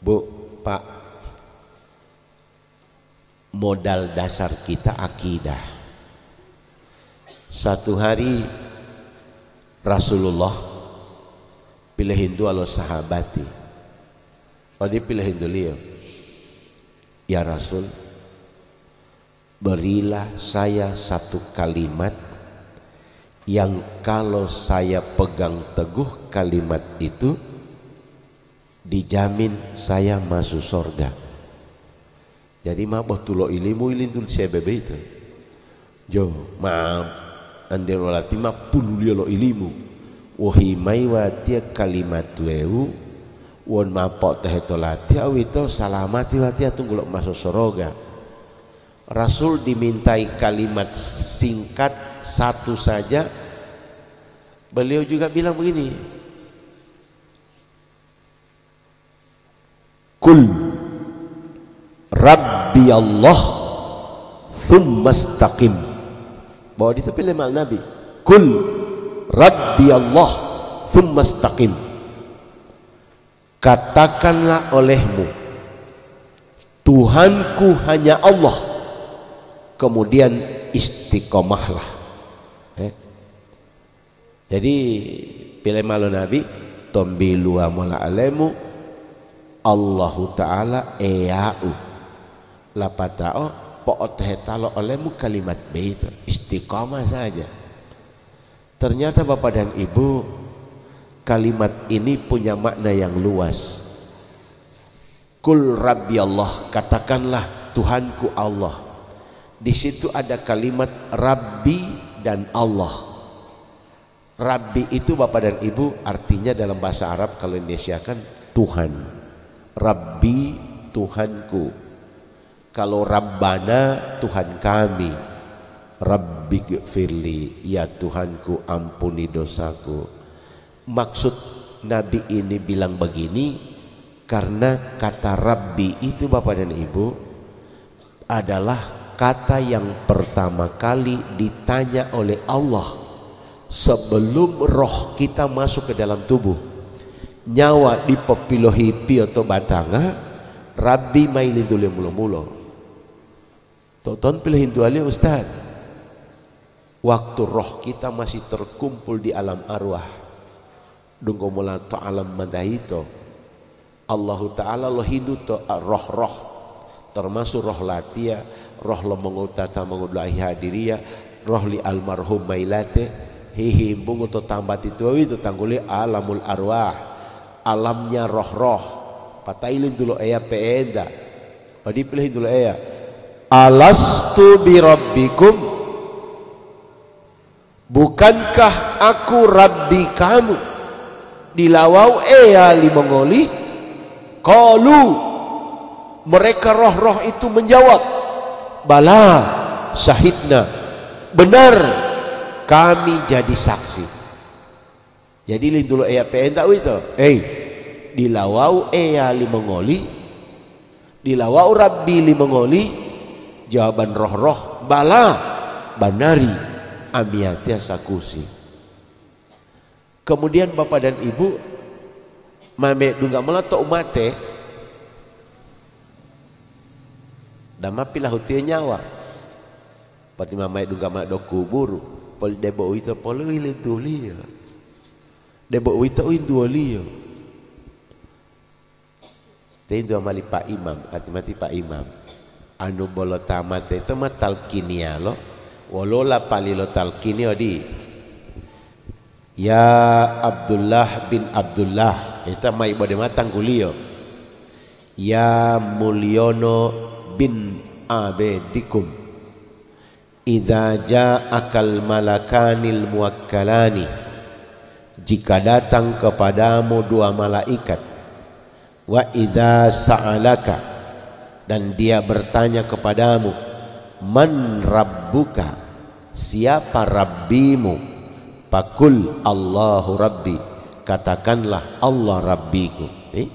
Bu, Pak, modal dasar kita akidah. Satu hari Rasulullah pilih Hindu alo sahabati. Oh dia pilih Hindu liyo. Ya Rasul, berilah saya satu kalimat yang kalau saya pegang teguh kalimat itu dijamin saya masuk surga jadi maaf tulo ilimu ilin tul sebebe itu jo maaf andir walati ma pulu lo ilimu wahimai watia kalimat tueu won mapok teh tolati awito salamati watia tunggu masuk surga Rasul dimintai kalimat singkat satu saja. Beliau juga bilang begini. Kul rabbi Allah thumma istaqim bahwa ditepil oleh Nabi. Kul rabbi Allah thumma istaqim. Katakanlah olehmu Tuhanku hanya Allah. Kemudian istiqomahlah. Jadi pilih malu Nabi tombilu amala alemu Allahu taala eyau lapatao poot hetalo olehmu kalimat bait istiqamah saja ternyata Bapak dan Ibu kalimat ini punya makna yang luas. Kul rabbi Allah katakanlah Tuhanku Allah. Di situ ada kalimat rabbi dan Allah. Rabbi itu Bapak dan Ibu artinya dalam bahasa Arab kalau Indonesia kan Tuhan. Rabbi Tuhanku. Kalau Rabbana Tuhan kami Rabbi firli ya Tuhanku ampuni dosaku. Maksud Nabi ini bilang begini karena kata Rabbi itu Bapak dan Ibu adalah kata yang pertama kali ditanya oleh Allah sebelum roh kita masuk ke dalam tubuh. Nyawa di pepilo hipi atau batanga Rabbi mailin dulu mulu-mulu Tonton pilih Hindu Ustaz waktu roh kita masih terkumpul di alam arwah. Dungko mula to alam madahito Allah Ta'ala lo hindu to roh-roh. Termasuk roh latia roh lo mengutata mengudlahi hadiria roh li almarhum mailate. Hihi bungu to tambat itu itu tangguli alamul arwah. Alamnya roh-roh. Patailin dulu aya peenda. Odi pilih dulu aya alastu bi rabbikum Bukankah aku Rabbi kamu? Dilawau ea limongoli. Kalu mereka roh-roh itu menjawab, Bala syahidna. Benar kami jadi saksi. Jadi lintulo ea pen tak itu. Eh, dilawau ea limongoli. Dilawau Rabbi limongoli. Jawaban roh-roh, bala banari amiatia sakusi. Kemudian bapak dan ibu mame dunga melato umate dama pilah hutia nyawa. Pati mama dunga mak do kubur. Pol debo itu pol ile tulia debo itu indu liyo Tentu amali Pak Imam, hati mati Pak Imam. Anu bolo tamat itu mah talkinia lo walola palilo talkini odi. Ya Abdullah bin Abdullah itu mai bode matang kulio ya Mulyono bin Abedikum. Idza akal malakanil muwakkalani jika datang kepadamu dua malaikat wa idza sa'alaka dan dia bertanya kepadamu man rabbuka siapa rabbimu? Pakul Allahu rabbi. Katakanlah Allah rabbiku. Eh?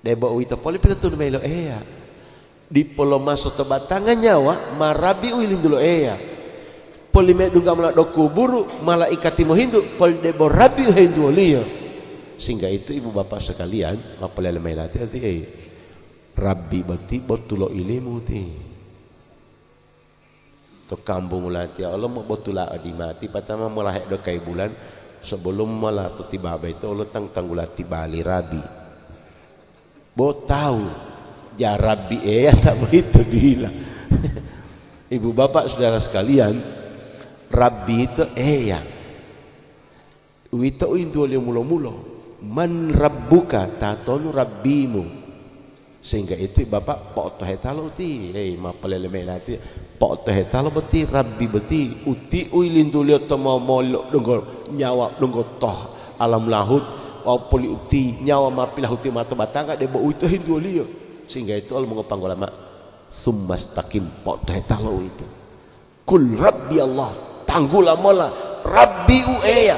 Debo wita poli pilatun melo eya di polo masuk ke batangan nyawa marabi wilin dulu eya. Poli me dunga mala do kuburu malaikat timo hindu poli debo rabbi hindu liyo sehingga itu ibu bapak sekalian mapalele melati eh rabbi bati botulo ilimu ti to kampung ulati Allah mau botula adi mati. Pertama mulai do kai bulan. Sebelum malah tu tiba itu Allah tang tanggulati bali rabi. Bo tahu ya rabi eh ya tak begitu gila ibu bapak saudara sekalian rabi itu eh ya Wita itu oleh mulo-mulo man rabbuka tatonu rabbimu sehingga itu bapak pok toh talo ti? Eh ma pelele melati pok teh talo beti? Rabbi beti? Uti uilin tulio to mau molok donggo nyawa donggo toh alam lahut. Poli uti nyawa mapi lahuti mata batanga debo itu hindu lio sehingga itu al mengopang ulama takim pok teh talo itu. Kul rabbi Allah tanggula mola rabbi u eya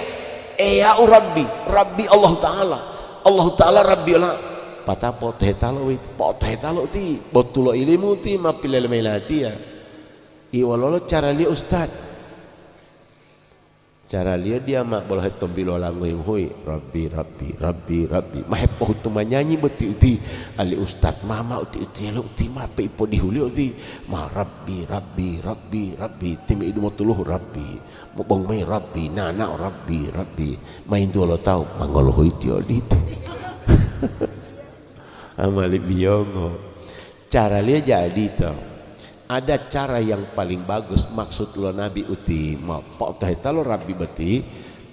eya u rabbi rabbi Allah taala. Allah taala rabbi Allah pata pok teh talo itu pok teh talo ti botulo ilimu ti melati ya. Iwalolo cara li ustad. Cara dia dia mak boleh tombilo langui hui rabbi rabbi rabbi rabbi. Mahepo tu manyanyi beti uti. Ali ustad mama uti uti lo uti ma pe ipo dihuli uti. Ma rabbi rabbi rabbi rabbi. Timi idu motuluh rabbi. Mo bong mai rabbi nana rabbi rabbi. Main tu lo tau mangol hui ti amali biongo. Cara dia jadi tau. Ada cara yang paling bagus maksud lo nabi uti ma pak talo rabi beti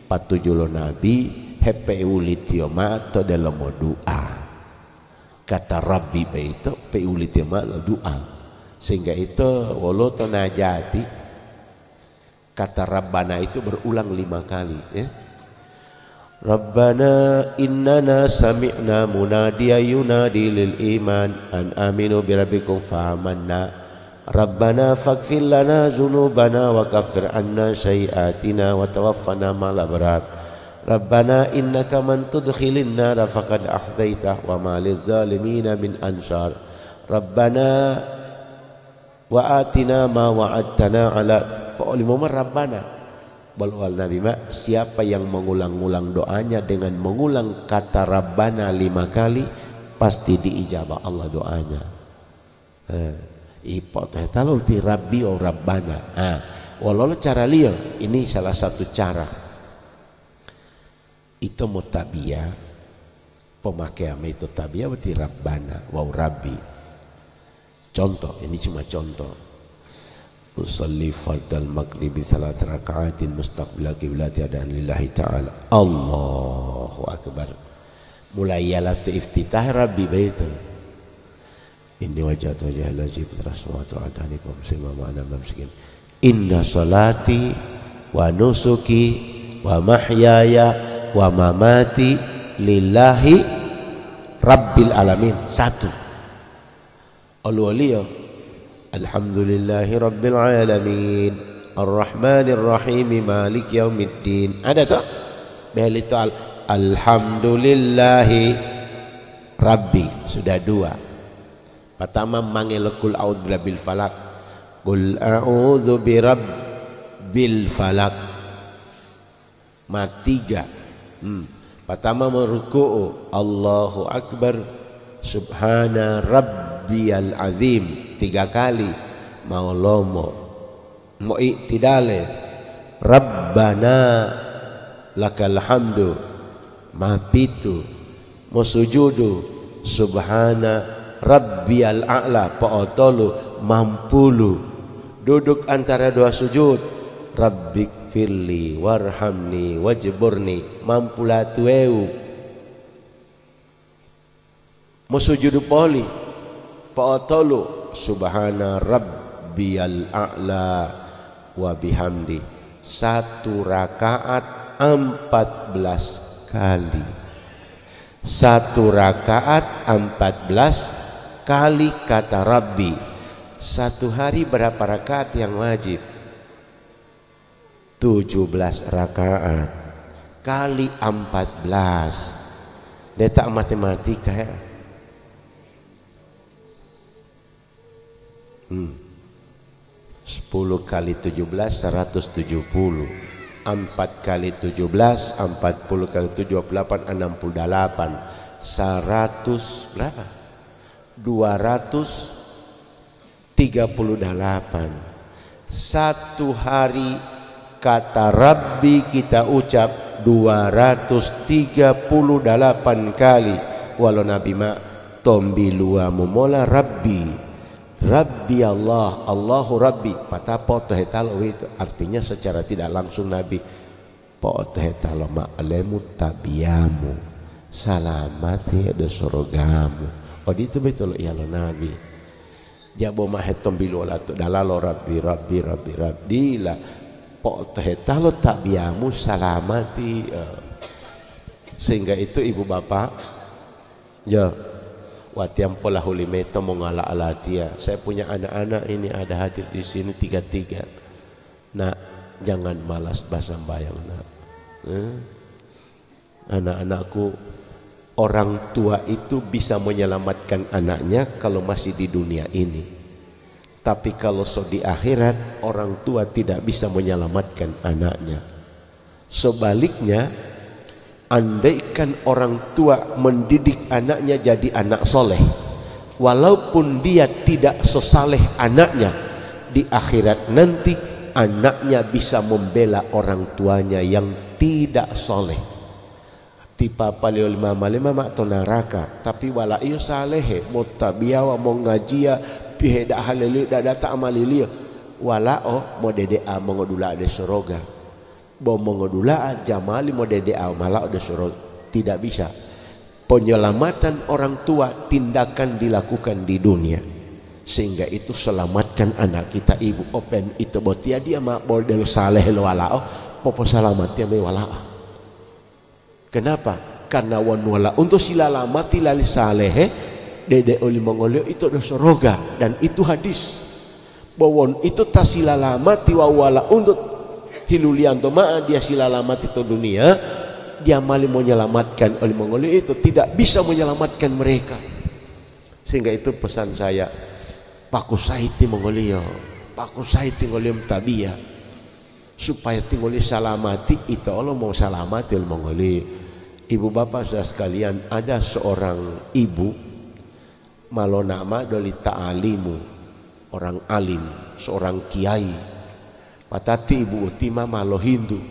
patuju lo nabi hepe ulitioma to dalam doa kata rabbi itu pe ulitioma lo doa sehingga itu walau to najati. Kata Rabbana itu berulang lima kali ya. ربنا إننا سمعنا مناديا ينادي للإيمان أن آمنوا بربكم فآمنا. ربنا فاغفر لنا ذنوبنا وكفر عنا سيئاتنا وتوفنا مع الأبرار. ربنا إنك من تدخل النار فقد أحذيته وما للظالمين من أنصار. ربنا وآتنا ما وعدتنا على فأولي ربنا Nabi siapa yang mengulang-ulang doanya dengan mengulang kata Rabbana lima kali pasti diijabah Allah doanya. Eh, ipot tahu ti Rabbi o Rabbana. Ah walau cara liya ini salah satu cara. Itu mutabia pemakaian itu tabia berarti Rabbana wow Rabbi. Contoh ini cuma contoh usalli fardal maghribi thalath raka'atin mustaqbil qiblati adan lillahi ta'ala. Allahu akbar. Mulai yalat iftitah rabbi baitu inni wajhatu wajha allazi fitra samawati wal ardi wa ana inna salati wa nusuki wa mahyaya wa mamati lillahi rabbil alamin. Satu al-waliyah Alhamdulillahi Rabbil Alamin Ar-Rahmanir Rahim Malik Yaumiddin Ada tak? Behal itu al Alhamdulillahi Rabbi Sudah dua. Pertama manggil Kul a'udhu birabil falak Kul a'udhu birabbil falak Matiga hmm. Pertama meruku'u Allahu Akbar. Subhana Rabbiyal Azim tiga kali. Mau lomo mau iktidale. Rabbana lakal hamdu mapitu mau sujudu. Subhana rabbiyal a'la pa'otolu mampulu duduk antara dua sujud. Rabbik firli warhamni wajburni mau sujudu poli pa'otolu subhana rabbiyal a'la wa bihamdi. Satu rakaat empat belas kali. Satu rakaat empat belas kali kata Rabbi. Satu hari berapa rakaat yang wajib? Tujuh belas rakaat. Kali empat belas. Detak matematika ya Hmm. 10 kali 17 170 4 kali 17 40 kali 78 68 100 berapa? 238 satu hari kata Rabbi kita ucap 238 kali. Walau Nabi ma tombi luamu mola Rabbi Rabbi Allah, Allahu Rabbi. Patapa tehetalo itu artinya secara tidak langsung Nabi po tehetalo ma'alemu tabiamu. Salamati ada sorogamu. Oh itu betul ya lo Nabi. Jabo mahetom bilu tu dalalo Rabbi Rabbi Rabbi Rabbi la po tehetalo tabiamu salamati. Eh. Sehingga itu ibu bapak ya watiam pola hulimeto mengala alatia saya punya anak-anak ini ada hadir di sini tiga-tiga. Nak jangan malas basam bayang nak. Eh? anak-anakku orang tua itu bisa menyelamatkan anaknya kalau masih di dunia ini. Tapi kalau so di akhirat orang tua tidak bisa menyelamatkan anaknya. Sebaliknya andaikan orang tua mendidik anaknya jadi anak soleh walaupun dia tidak sesaleh anaknya di akhirat nanti anaknya bisa membela orang tuanya yang tidak soleh. Tipa palio lima lima mak to neraka. Tapi wala iyo salehe mau tabiawa mau ngajia pihe dak halili dak data amalilia wala oh mau dede a mengodula ade soroga bomongo dula jamali mo dede malah udah suruh. Tidak bisa. Penyelamatan orang tua tindakan dilakukan di dunia. Sehingga itu selamatkan anak kita ibu. Open itu botia dia mak bol del saleh lo wala oh. Popo selamat dia me wala kenapa? Karena wan wala. Untuk silalamati lali saleh dede oli mongolio itu ada soroga dan itu hadis. Bawon itu tasilalamati wawala untuk hilulianto maa dia silalamati itu dunia dia malah menyelamatkan oleh mongolio itu tidak bisa menyelamatkan mereka. Sehingga itu pesan saya pakusaiti mongolio pakusaiti ngolium tabia supaya tinggali salamati itu Allah mau salamati mongoli. Ibu bapak sudah sekalian ada seorang ibu malo nama dari ta'alimu orang alim seorang kiai patati ibu utima malo hindu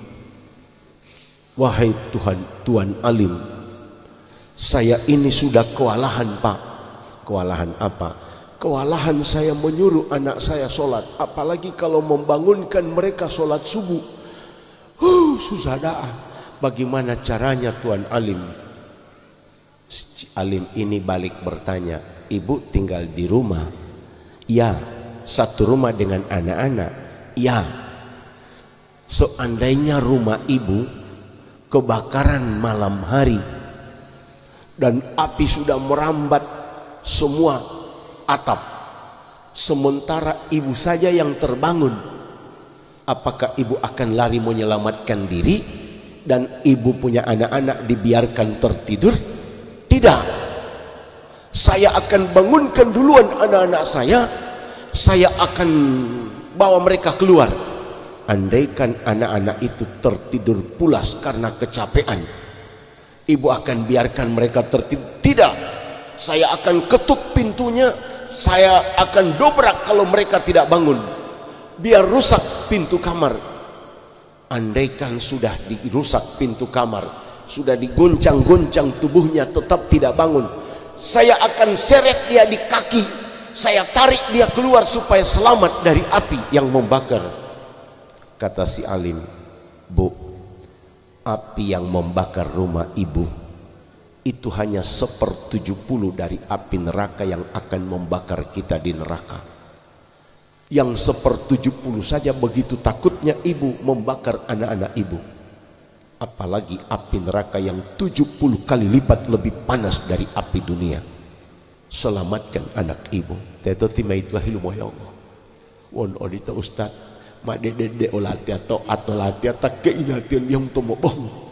wahai Tuhan Tuhan alim saya ini sudah kewalahan pak kewalahan apa Kewalahan saya menyuruh anak saya sholat. Apalagi kalau membangunkan mereka sholat subuh. Huh, susah dah. Bagaimana caranya Tuan Alim? Alim ini balik bertanya. Ibu tinggal di rumah. Ya, satu rumah dengan anak-anak. Ya. Seandainya rumah ibu kebakaran malam hari dan api sudah merambat semua atap sementara ibu saja yang terbangun apakah ibu akan lari menyelamatkan diri dan ibu punya anak-anak dibiarkan tertidur? Tidak. Saya akan bangunkan duluan anak-anak saya. Saya akan bawa mereka keluar andaikan anak-anak itu tertidur pulas karena kecapean ibu akan biarkan mereka tertidur. Tidak saya akan ketuk pintunya saya akan dobrak kalau mereka tidak bangun. Biar rusak pintu kamar. Andaikan sudah dirusak pintu kamar sudah diguncang-guncang tubuhnya tetap tidak bangun saya akan seret dia di kaki saya tarik dia keluar supaya selamat dari api yang membakar kata si alim bu api yang membakar rumah ibu itu hanya sepertujuh puluh dari api neraka yang akan membakar kita di neraka. Yang sepertujuh puluh saja begitu takutnya ibu membakar anak-anak ibu. Apalagi api neraka yang tujuh puluh kali lipat lebih panas dari api dunia. Selamatkan anak ibu. Teto tima itu hilu moyong. Won odita ustad. Mak dede de olati atau atau lati atau keinatian yang tomo bohong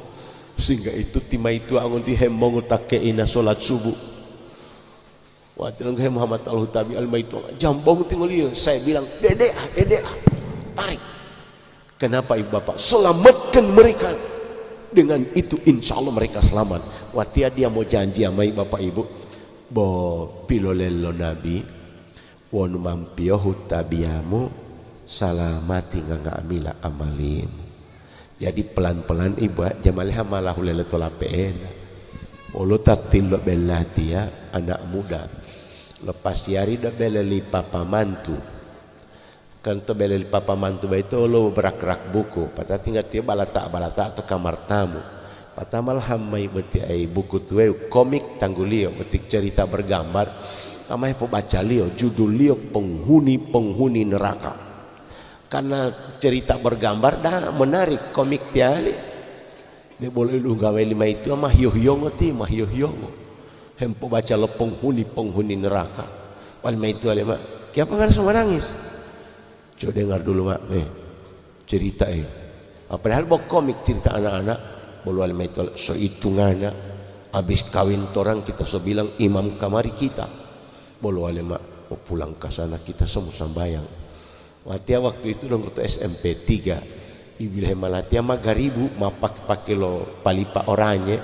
sehingga itu tima itu angon ti hembong take ina solat subuh waktu nang Muhammad al hutabi al maitu jambong tinggal dia saya bilang dede dede tarik kenapa ibu bapak selamatkan mereka dengan itu insya Allah mereka selamat. Watia dia mau janji sama ibu bapak ibu. Bo pilolelo nabi wonu mampio hutabiamu salamati nggak amila amalim jadi pelan-pelan ibu jamalha malah lailatul apen ulu tatil bella dia anak muda. Lepas yari dah beleli papa mantu kan tu beleli papa mantu itu lo berak-rak buku. Patah tinggal dia balata balata atau kamar tamu. Patah malah mai beti ai buku tu komik tanggulio betik cerita bergambar. Tamai po baca lio judul lio penghuni penghuni neraka karena cerita bergambar dah menarik komik tiali. Dia boleh lu gawe lima itu mah hiyo hiyongo ti mah hiyo hiyongo hempo baca lo penghuni penghuni neraka. Wal itu ale mak kiapa nggak semua nangis? Coba dengar dulu mak. Eh cerita eh. Padahal bok komik cerita anak-anak. Bolu al itu so hitungannya habis kawin torang kita so bilang imam kamari kita. Mak mau pulang ke sana kita semua sambayang Watia waktu itu dong waktu SMP 3 Ibil malatia magaribu mapak pakai lo palipa oranye.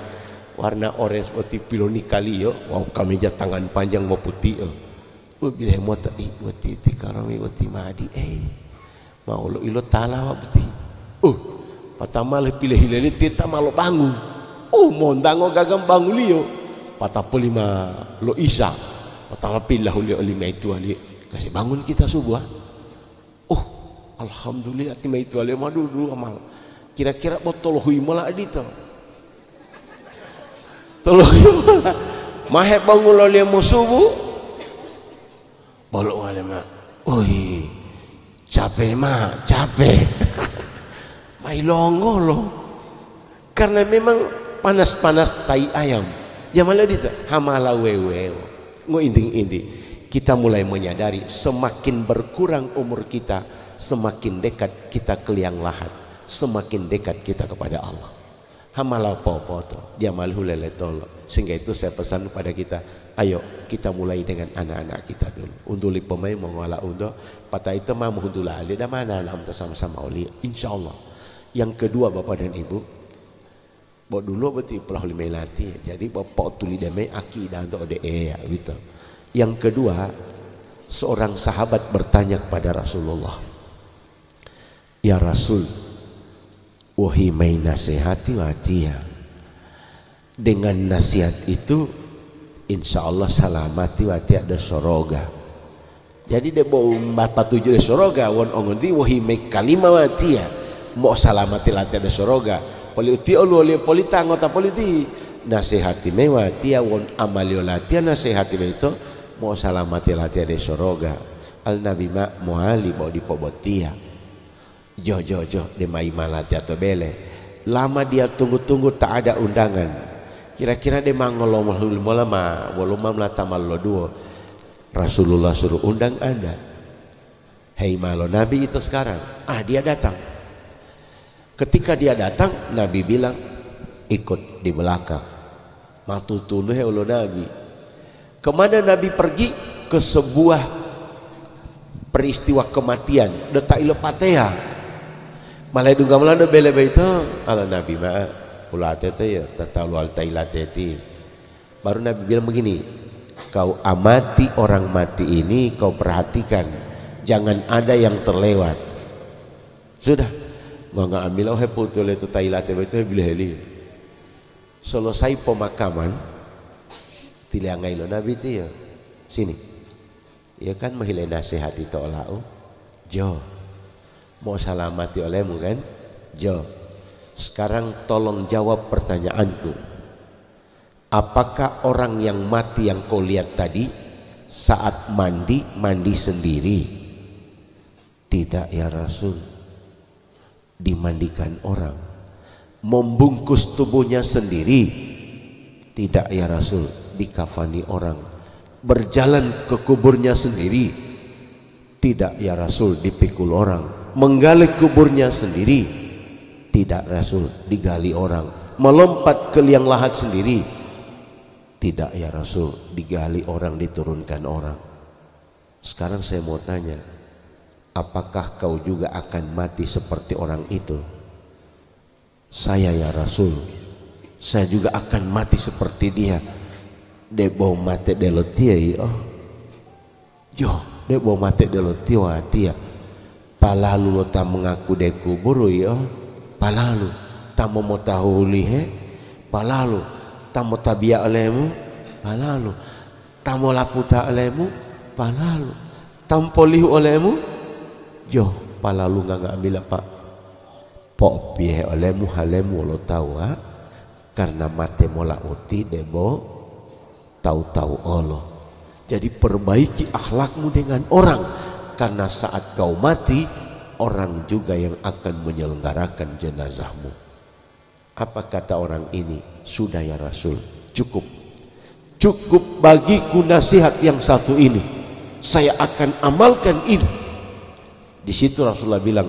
Warna orange waktu piloni kali yo. Wow kami tangan panjang mau putih yo. Mau tadi waktu itu karami waktu madi eh. Mau lo ilo tala waktu uh patama le pilih hilali tita malo bangun. Oh mondango gagam bangun liyo lima lo isa. Patama pilih lio lima itu ali kasih bangun kita subuh Alhamdulillah tima itu ale madu dulu amal. Kira-kira botol hui malah adita. Tolong mahe bangun lo dia subuh. bolok wale mak oi capek mak capek. Mai longo lo karena memang panas-panas tai ayam. Ya malah dita hamala wewe. Ngo inting-inti kita mulai menyadari semakin berkurang umur kita semakin dekat kita ke liang lahat semakin dekat kita kepada Allah. Hamala popo to dia malu lele tolo sehingga itu saya pesan kepada kita ayo kita mulai dengan anak-anak kita dulu. Untuk pemain mengolah untuk patah itu mah muhudullah ali dan mana anak sama-sama oli. Insya Allah yang kedua bapak dan ibu bawa dulu berarti pelah lima jadi bapak tuli damai akidah untuk ode ya gitu yang kedua seorang sahabat bertanya kepada Rasulullah ya Rasul wahai mai nasihati wajia dengan nasihat itu insya Allah salamati wati ada soroga. Jadi dia mau empat tujuh ada soroga won ongon di wahi mek kalima wati ya mau salamati lati ada soroga. Politi olu oleh polita anggota politi. Nasihati me wati ya won amalio lati nasihati itu mau salamati lati ada soroga. Al nabi ma muali mau dipobotia jo jo jo de mai malati atau bele. Lama dia tunggu-tunggu tak ada undangan. Kira-kira dia mangolo mahul malama waluma melata malo dua Rasulullah suruh undang anda. Hei malo Nabi itu sekarang. Ah dia datang. Ketika dia datang Nabi bilang ikut di belakang. Matu tulu hei Nabi ke mana Nabi pergi? Ke sebuah peristiwa kematian. Detak ilo patea malah dunga melanda bele itu. Ala Nabi maaf ulate itu ya. Tatalu al tailateti baru Nabi bilang begini kau amati orang mati ini kau perhatikan. Jangan ada yang terlewat. Sudah. Gua nggak ambil oh putul itu tailate itu bila heli. Selesai pemakaman tiliangai lo Nabi itu ya sini ya kan mahilai nasihat itu olah jo mau salamati olehmu kan jo sekarang tolong jawab pertanyaanku. Apakah orang yang mati yang kau lihat tadi saat mandi mandi sendiri? Tidak ya Rasul. Dimandikan orang. Membungkus tubuhnya sendiri? Tidak ya Rasul. Dikafani orang. Berjalan ke kuburnya sendiri? Tidak ya Rasul. Dipikul orang. Menggali kuburnya sendiri? Tidak Rasul, digali orang. Melompat ke liang lahat sendiri. Tidak ya Rasul, digali orang, diturunkan orang. Sekarang saya mau tanya, apakah kau juga akan mati seperti orang itu? Saya ya Rasul, saya juga akan mati seperti dia. Debo mati delotia oh. Jo, debo mati delotia tia. Palalu lo tak mengaku deku buru ya. palalu tamo motahuli he palalu tamo tabia olehmu palalu tamo laputa olehmu palalu tampo lihu olehmu jo palalu nggak nggak ambil apa pok olehmu halemu lo tahu ha karena mate mola uti debo tahu-tahu Allah jadi perbaiki akhlakmu dengan orang karena saat kau mati orang juga yang akan menyelenggarakan jenazahmu. Apa kata orang ini? Sudah ya Rasul, cukup. Cukup bagiku nasihat yang satu ini. Saya akan amalkan ini. Di situ Rasulullah bilang,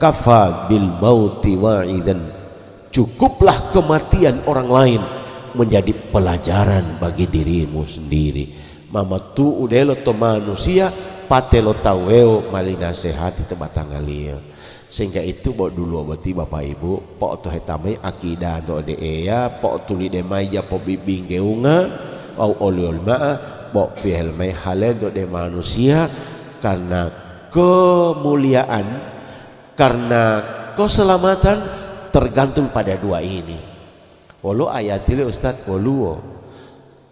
kafa bil mauti wa'idan. Cukuplah kematian orang lain menjadi pelajaran bagi dirimu sendiri. Mama tu udelo to manusia patelo taweo mali nasehati tempat tanggalia sehingga itu bawa dulu berarti bapak ibu pok tu hetame akidah do de ya pok tuli de mai ya pok bibing geunga au olol ma pok pihel mai hale do de manusia. Karena kemuliaan karena keselamatan tergantung pada dua ini walau ayat ini Ustaz. Walau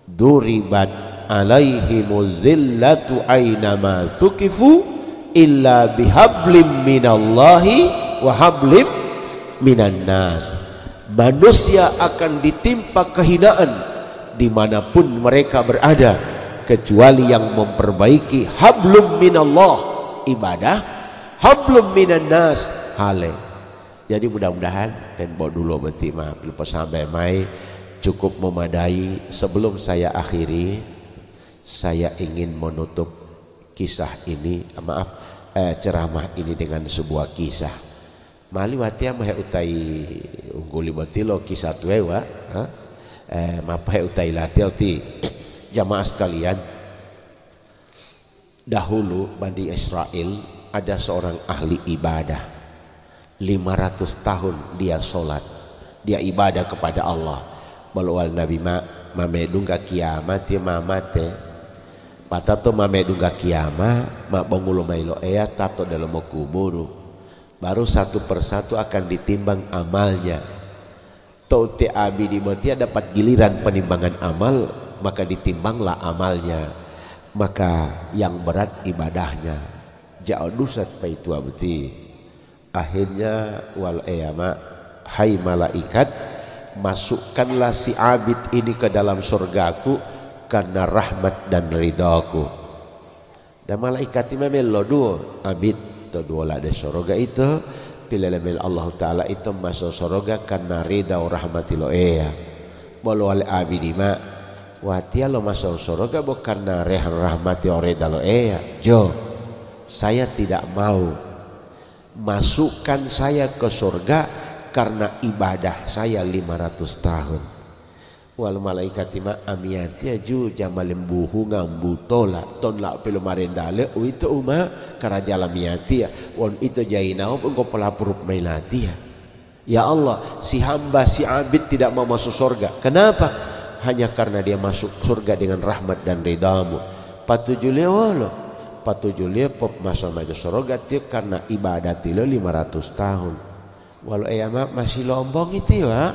duribat alaihimu zillatu aynama thukifu illa bihablim minallahi wa hablim minan nas. Manusia akan ditimpa kehinaan di mana pun mereka berada kecuali yang memperbaiki hablum minallah ibadah hablum minan nas hale jadi mudah-mudahan tembok dulu lupa sampai mai. Cukup memadai. Sebelum saya akhiri saya ingin menutup kisah ini maaf eh, ceramah ini dengan sebuah kisah. Mali watia mah utai ungguli batilo kisah tuewa eh mapa utai latil ti. Jamaah sekalian dahulu Bani Israel ada seorang ahli ibadah 500 tahun dia sholat. Dia ibadah kepada Allah. Balwal nabi ma mamedungga kiamat ya mamate patato mamedungga kiamat ma bangulo mailo ea tato dalam kuburu. Baru satu persatu akan ditimbang amalnya. Tote abi di dapat giliran penimbangan amal maka ditimbanglah amalnya. Maka yang berat ibadahnya. Jauh dusat paitu abdi akhirnya wal ayama hai malaikat masukkanlah si abid ini ke dalam surgaku karena rahmat dan ridhaku dan malaikat ini melo dua abid itu dua lah de surga itu. Pilih Allah Ta'ala itu masuk surga karena ridha rahmatilah iya. Walau al abid ma Watia lo masuk surga bukan rehan rahmati ore dalo eh Jo saya tidak mau masukkan saya ke surga karena ibadah saya 500 tahun. Wal malaikat ma amiyati ju jamalim buhu ngambu tola ton la pelo marendale u itu uma karaja lamiyati ya. Won itu jainau engkau pelapur mainati ya. Ya Allah si hamba si abid tidak mau masuk surga. Kenapa? Hanya karena dia masuk surga dengan rahmat dan ridamu. Patujulia wala patujulia pop masuk maju surga dia karena ibadat lo 500 tahun. Walau ayama masih lombong itu ya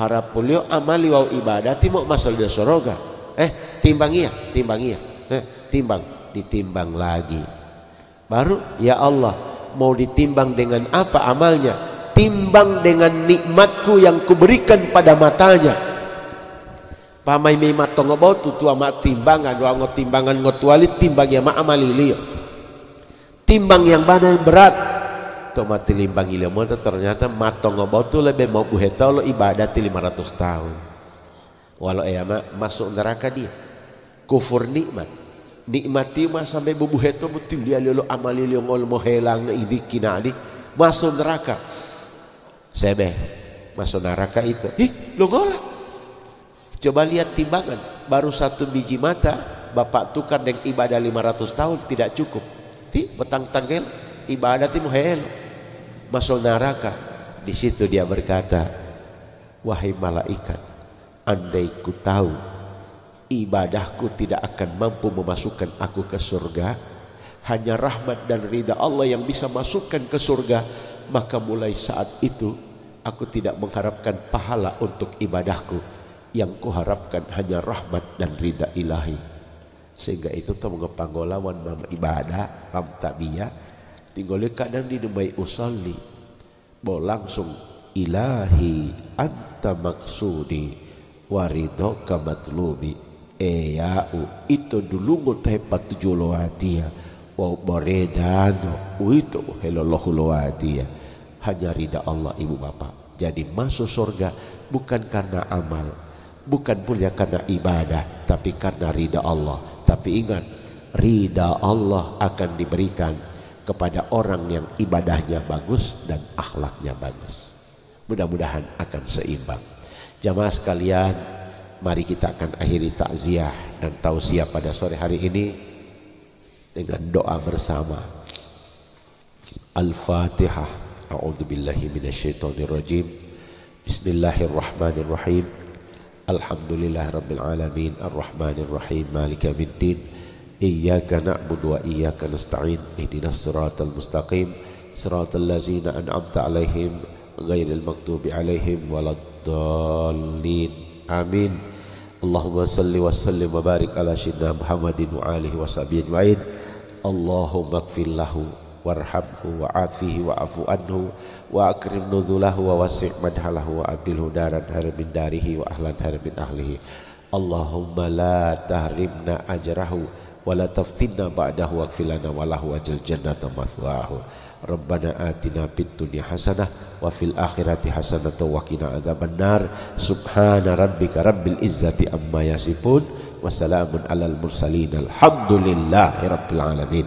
harap pulio amali wau ibadat mau masuk di surga eh timbang iya timbang iya. Eh, timbang ditimbang lagi. Baru ya Allah mau ditimbang dengan apa amalnya? Timbang dengan nikmatku yang kuberikan pada matanya pamai me matongo bau tu tua mak timbangan dua ngot timbangan ngot tuali timbang ya mak amali liyo timbang yang mana yang berat to mati limbang ternyata matongo bau tu lebih mau buheta lo ibadah ti 500 tahun. Walau ya mak masuk neraka dia. Kufur nikmat. Nikmati mah sampai bubu heto betul dia lo amali liyo ngol mau helang ini kinali masuk neraka. Sebe masuk neraka itu. Ih lo ngolah Coba lihat timbangan, baru satu biji mata, bapak tukar dengan ibadah 500 tahun tidak cukup. Ti betang tanggel ibadah ti muhel. Masuk neraka. Di situ dia berkata, "Wahai malaikat, andai ku tahu ibadahku tidak akan mampu memasukkan aku ke surga, hanya rahmat dan ridha Allah yang bisa masukkan ke surga, maka mulai saat itu aku tidak mengharapkan pahala untuk ibadahku yang kuharapkan hanya rahmat dan ridha ilahi. Sehingga itu tuh mengepanggolawan mama ibadah mam tabiyah tinggal kadang di dumai usalli. Bo langsung ilahi anta maksudi warido kamatlubi eyau itu dulu ngutah patujulo atia wa boredano itu helolohulo atia hanya ridha Allah ibu bapak. Jadi masuk surga bukan karena amal bukan pula karena ibadah tapi karena ridha Allah. Tapi ingat ridha Allah akan diberikan kepada orang yang ibadahnya bagus dan akhlaknya bagus. Mudah-mudahan akan seimbang. Jamaah sekalian mari kita akan akhiri takziah dan tausiah pada sore hari ini dengan doa bersama. Al-Fatihah Alhamdulillah Rabbil Alamin Ar-Rahmanir Rahim Malika Middin. Iyaka na'budu wa iyaka nasta'in. Ihdinas siratal mustaqim. Siratal lazina an'amta alaihim Ghairil maktubi alaihim Waladdallin. Amin. Allahumma salli wa sallim wa barik ala syidna Muhammadin wa alihi wa sahbihi Allahumma kfir lahu warhamhu wa afihi wa afu anhu wa akrim nuzulahu wa wasi' madhalahu wa abdilhu daran harbin darihi wa ahlan harbin ahlihi. Allahumma la tahrimna ajrahu wa la taftinna ba'dahu wa kfilana wa lahu ajal jannata mathwahu. Rabbana atina fid dunya hasanah wa fil akhirati hasanah wa qina adzabannar. Subhana rabbika rabbil izzati amma yasifun alal mursalin. Alhamdulillahi rabbil alamin